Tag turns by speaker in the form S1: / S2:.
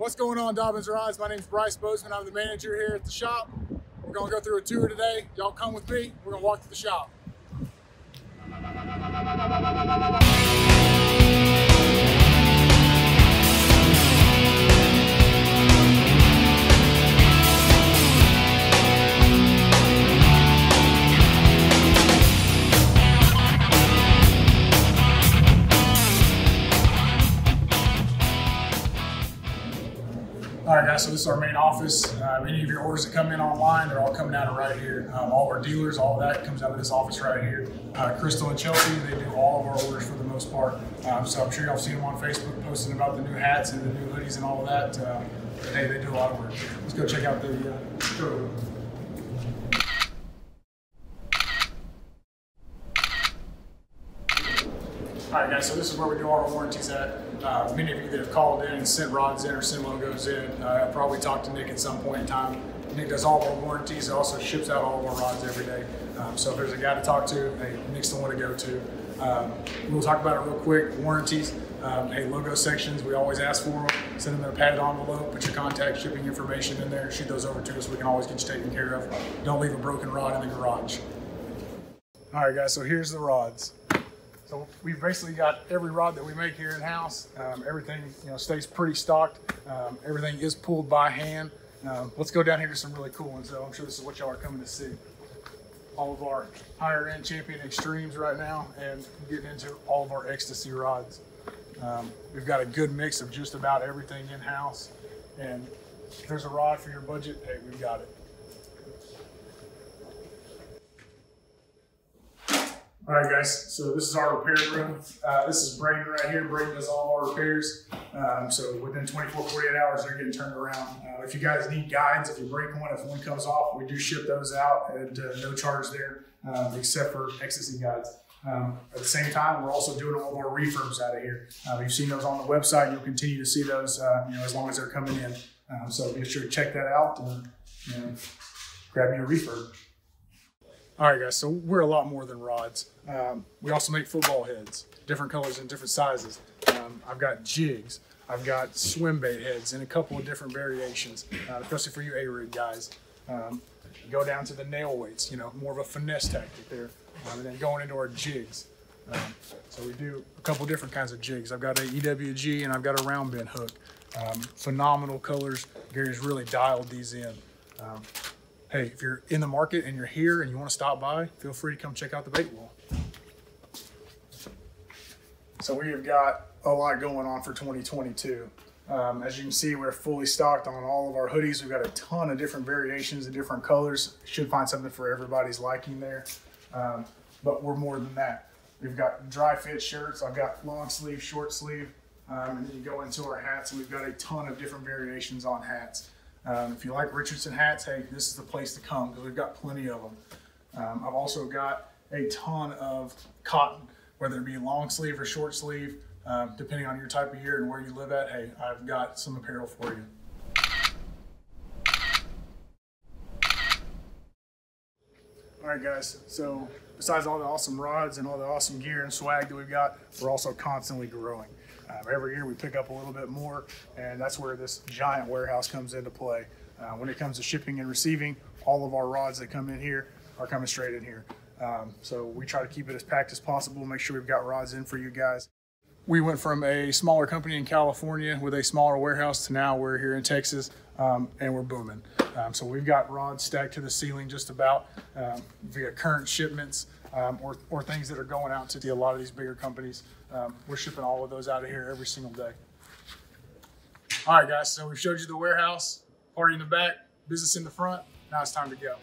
S1: What's going on, Dobyns Rods? My name is Bryce Bozeman. I'm the manager here at the shop. We're gonna go through a tour today. Y'all come with me. We're gonna walk to the shop. So this is our main office. Uh, any of your orders that come in online, they're all coming out of right here. Um, all our dealers, all that comes out of this office right here. Uh, Crystal and Chelsea, they do all of our orders for the most part. Um, so I'm sure y'all seen them on Facebook posting about the new hats and the new hoodies and all of that. Uh, hey, they do a lot of work. Let's go check out the uh, showroom. All right, guys, so this is where we do all our warranties at. Uh, many of you that have called in and sent rods in or sent logos in, uh, probably talked to Nick at some point in time. Nick does all of our warranties, he also ships out all of our rods every day. Um, so if there's a guy to talk to, hey, Nick's the one to go to. Um, we'll talk about it real quick. Warranties, um, hey, logo sections, we always ask for them. Send them in a padded envelope, put your contact shipping information in there, shoot those over to us. We can always get you taken care of. Don't leave a broken rod in the garage. All right, guys, so here's the rods. So we've basically got every rod that we make here in house. Um, everything you know stays pretty stocked. Um, everything is pulled by hand. Um, let's go down here to some really cool ones though. I'm sure this is what y'all are coming to see. All of our higher end champion extremes right now and getting into all of our Xtasy rods. Um, we've got a good mix of just about everything in house. And if there's a rod for your budget, hey, we've got it. All right, guys. So this is our repair room. Uh, this is Braden right here. Braden does all our repairs. Um, so within 24, 48 hours, they're getting turned around. Uh, if you guys need guides, if you break one, if one comes off, we do ship those out at uh, no charge there, um, except for Xtasy guides. Um, at the same time, we're also doing all of our refurbs out of here. Uh, you've seen those on the website. You'll continue to see those, uh, you know, as long as they're coming in. Um, so be sure to check that out and grab me a refurb. All right, guys, so we're a lot more than rods. Um, we also make football heads, different colors and different sizes. Um, I've got jigs. I've got swim bait heads in a couple of different variations, uh, especially for you A-rig guys. Um, go down to the nail weights, you know, more of a finesse tactic there. Um, and then going into our jigs. Um, so we do a couple different kinds of jigs. I've got a EWG and I've got a round bend hook. Um, phenomenal colors. Gary's really dialed these in hey, if you're in the market and you're here and you want to stop by, feel free to come check out the bait wall. So we have got a lot going on for 2022. Um, as you can see, we're fully stocked on all of our hoodies. We've got a ton of different variations and different colors. Should find something for everybody's liking there. Um, but we're more than that. We've got dry fit shirts. I've got long sleeve, short sleeve. Um, and then you go into our hats and we've got a ton of different variations on hats. Um, if you like Richardson hats, hey, this is the place to come because we've got plenty of them. Um, I've also got a ton of cotton, whether it be long sleeve or short sleeve, um, depending on your type of year and where you live at. Hey, I've got some apparel for you. All right, guys. So besides all the awesome rods and all the awesome gear and swag that we've got, we're also constantly growing. Um, every year we pick up a little bit more, and that's where this giant warehouse comes into play. Uh, when it comes to shipping and receiving, all of our rods that come in here are coming straight in here. Um, so we try to keep it as packed as possible, make sure we've got rods in for you guys. We went from a smaller company in California with a smaller warehouse to now we're here in Texas um, and we're booming. Um, so we've got rods stacked to the ceiling just about um, via current shipments um, or, or things that are going out to a lot of these bigger companies. Um, we're shipping all of those out of here every single day. All right, guys, so we've showed you the warehouse, party in the back, business in the front. Now it's time to go.